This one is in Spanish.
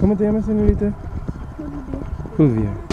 ¿Cómo te llamas, señorita? Julia.